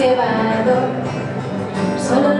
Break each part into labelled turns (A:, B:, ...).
A: llevado. Solo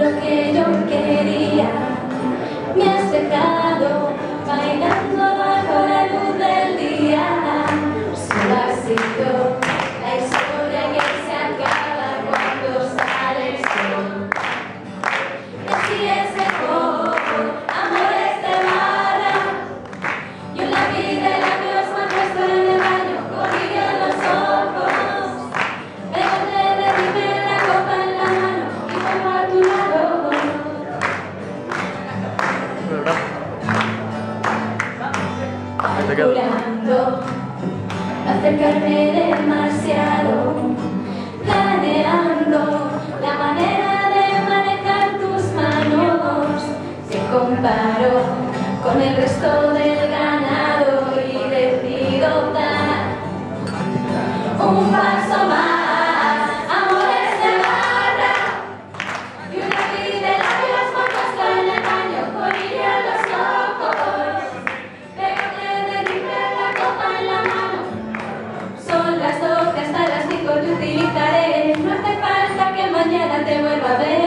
A: Jurando acercarme demasiado, planeando la manera de manejar tus manos. Se comparó con el resto del Parabéns!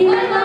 A: Y no